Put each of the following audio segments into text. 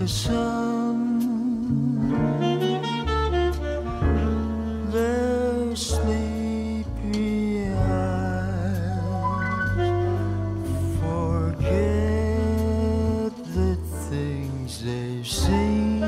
the sun. Their sleepy eyes forget the things they've seen.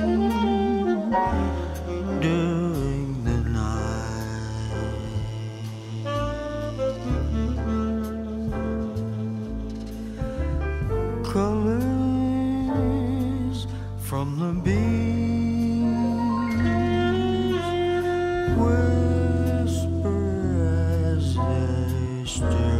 Colors from the bees whisper as they stir.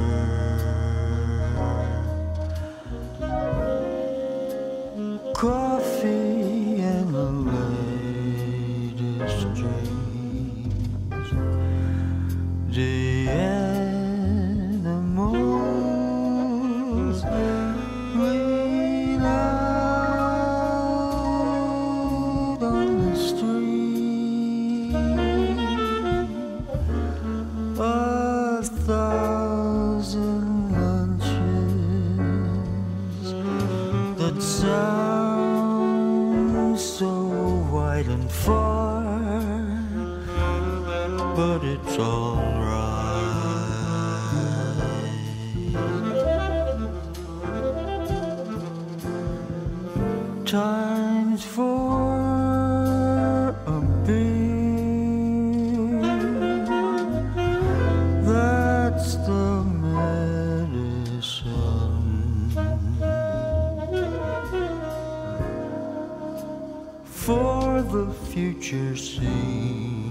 That sound so wide and far, but it's alright. Time for the future scene.